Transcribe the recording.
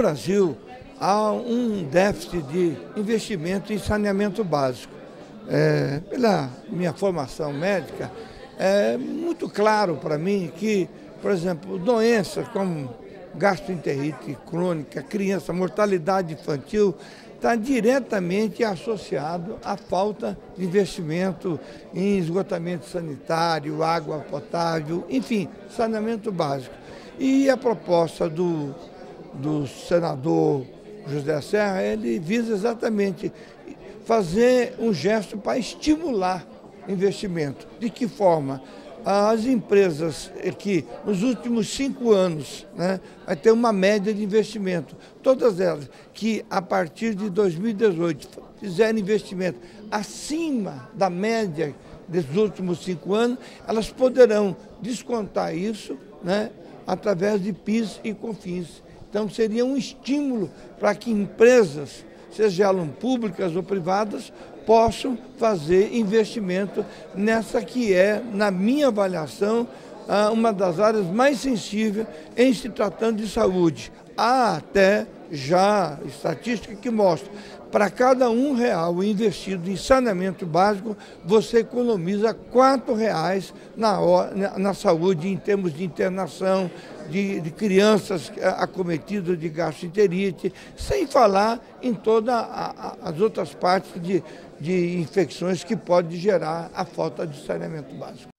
Brasil há um déficit de investimento em saneamento básico. É, pela minha formação médica, é muito claro para mim que, por exemplo, doenças como gastroenterite crônica, criança, mortalidade infantil, está diretamente associado à falta de investimento em esgotamento sanitário, água potável, enfim, saneamento básico. E a proposta do, do senador José Serra, ele visa exatamente fazer um gesto para estimular investimento. De que forma? as empresas que nos últimos cinco anos né, vai ter uma média de investimento, todas elas que a partir de 2018 fizerem investimento acima da média desses últimos cinco anos, elas poderão descontar isso né, através de PIS e COFINS. Então seria um estímulo para que empresas seja elas públicas ou privadas, possam fazer investimento nessa que é, na minha avaliação, uma das áreas mais sensíveis em se tratando de saúde. Há até já estatística que mostra para cada um real investido em saneamento básico, você economiza quatro reais na, na saúde em termos de internação de, de crianças acometidas de gastroenterite, sem falar em todas as outras partes de, de infecções que pode gerar a falta de saneamento básico.